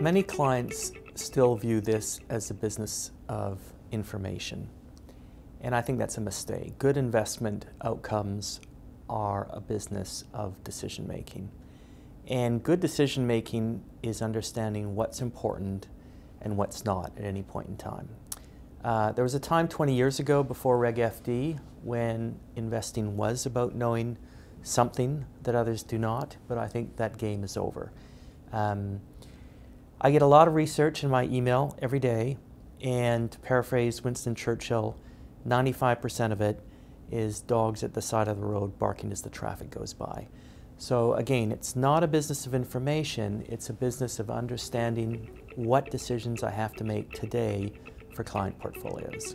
Many clients still view this as a business of information, and I think that's a mistake. Good investment outcomes are a business of decision making. And good decision making is understanding what's important and what's not at any point in time. Uh, there was a time 20 years ago before Reg FD when investing was about knowing something that others do not, but I think that game is over. Um, I get a lot of research in my email every day, and to paraphrase Winston Churchill, 95% of it is dogs at the side of the road barking as the traffic goes by. So again, it's not a business of information, it's a business of understanding what decisions I have to make today for client portfolios.